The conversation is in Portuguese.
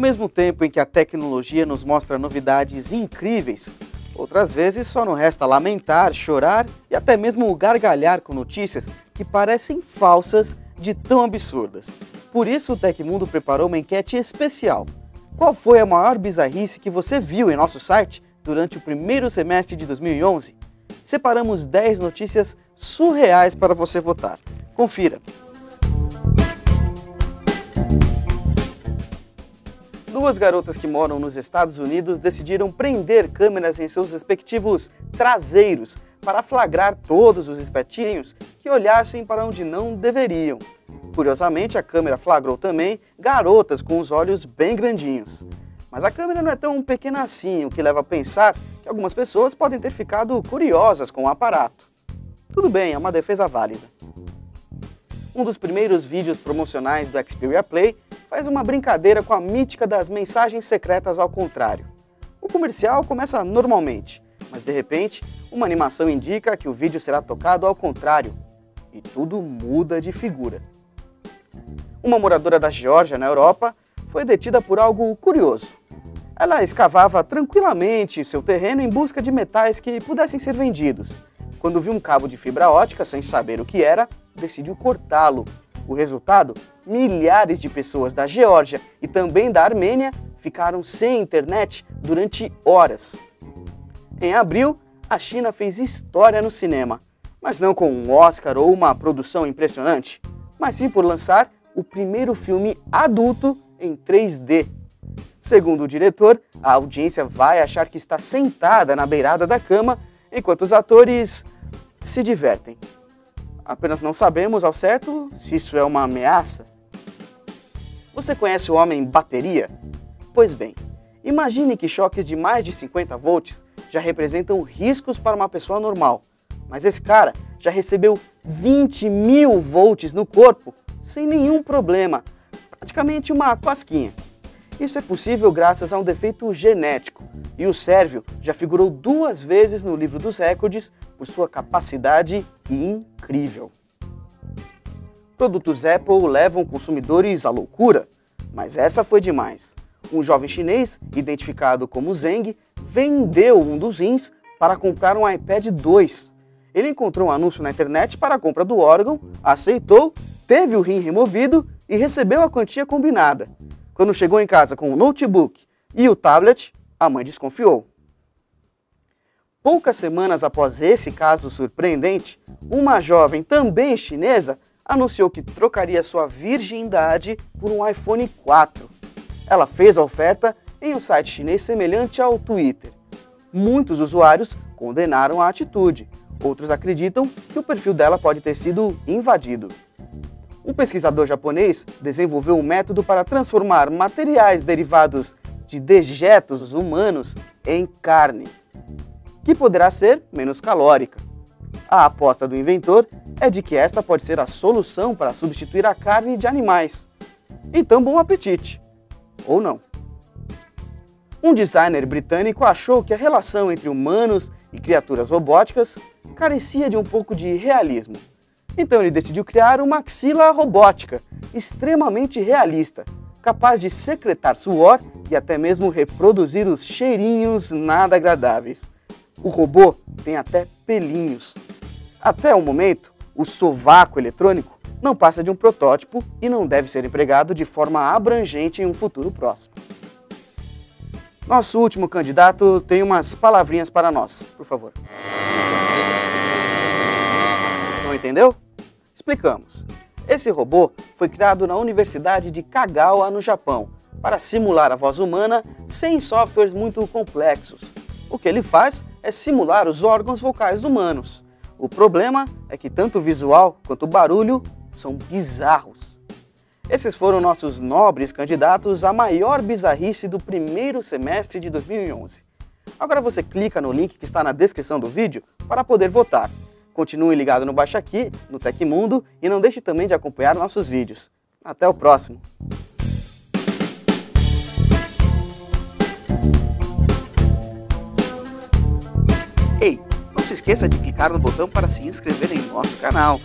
mesmo tempo em que a tecnologia nos mostra novidades incríveis, outras vezes só não resta lamentar, chorar e até mesmo gargalhar com notícias que parecem falsas de tão absurdas. Por isso o Tecmundo preparou uma enquete especial. Qual foi a maior bizarrice que você viu em nosso site durante o primeiro semestre de 2011? Separamos 10 notícias surreais para você votar. Confira! Duas garotas que moram nos Estados Unidos decidiram prender câmeras em seus respectivos traseiros para flagrar todos os espertinhos que olhassem para onde não deveriam. Curiosamente, a câmera flagrou também garotas com os olhos bem grandinhos. Mas a câmera não é tão pequena assim, o que leva a pensar que algumas pessoas podem ter ficado curiosas com o aparato. Tudo bem, é uma defesa válida. Um dos primeiros vídeos promocionais do Xperia Play faz uma brincadeira com a mítica das mensagens secretas ao contrário. O comercial começa normalmente, mas de repente, uma animação indica que o vídeo será tocado ao contrário e tudo muda de figura. Uma moradora da Geórgia, na Europa, foi detida por algo curioso. Ela escavava tranquilamente seu terreno em busca de metais que pudessem ser vendidos. Quando viu um cabo de fibra ótica, sem saber o que era, decidiu cortá-lo. O resultado? Milhares de pessoas da Geórgia e também da Armênia ficaram sem internet durante horas. Em abril, a China fez história no cinema, mas não com um Oscar ou uma produção impressionante, mas sim por lançar o primeiro filme adulto em 3D. Segundo o diretor, a audiência vai achar que está sentada na beirada da cama enquanto os atores se divertem. Apenas não sabemos ao certo se isso é uma ameaça. Você conhece o homem bateria? Pois bem, imagine que choques de mais de 50 volts já representam riscos para uma pessoa normal, mas esse cara já recebeu 20 mil volts no corpo sem nenhum problema, praticamente uma cosquinha. Isso é possível graças a um defeito genético, e o Sérvio já figurou duas vezes no livro dos recordes por sua capacidade incrível. Produtos Apple levam consumidores à loucura, mas essa foi demais. Um jovem chinês, identificado como Zeng, vendeu um dos rins para comprar um iPad 2. Ele encontrou um anúncio na internet para a compra do órgão, aceitou, teve o rim removido e recebeu a quantia combinada. Quando chegou em casa com o notebook e o tablet, a mãe desconfiou. Poucas semanas após esse caso surpreendente, uma jovem também chinesa anunciou que trocaria sua virgindade por um iPhone 4. Ela fez a oferta em um site chinês semelhante ao Twitter. Muitos usuários condenaram a atitude, outros acreditam que o perfil dela pode ter sido invadido. Um pesquisador japonês desenvolveu um método para transformar materiais derivados de dejetos humanos em carne, que poderá ser menos calórica. A aposta do inventor é de que esta pode ser a solução para substituir a carne de animais. Então, bom apetite! Ou não. Um designer britânico achou que a relação entre humanos e criaturas robóticas carecia de um pouco de realismo então ele decidiu criar uma axila robótica, extremamente realista, capaz de secretar suor e até mesmo reproduzir os cheirinhos nada agradáveis. O robô tem até pelinhos. Até o momento, o sovaco eletrônico não passa de um protótipo e não deve ser empregado de forma abrangente em um futuro próximo. Nosso último candidato tem umas palavrinhas para nós, por favor. Não entendeu? Explicamos. Esse robô foi criado na Universidade de Kagawa, no Japão, para simular a voz humana sem softwares muito complexos. O que ele faz é simular os órgãos vocais humanos. O problema é que tanto o visual quanto o barulho são bizarros. Esses foram nossos nobres candidatos à maior bizarrice do primeiro semestre de 2011. Agora você clica no link que está na descrição do vídeo para poder votar. Continue ligado no Baixa Aqui, no Tecmundo e não deixe também de acompanhar nossos vídeos. Até o próximo! Ei, não se esqueça de clicar no botão para se inscrever em nosso canal.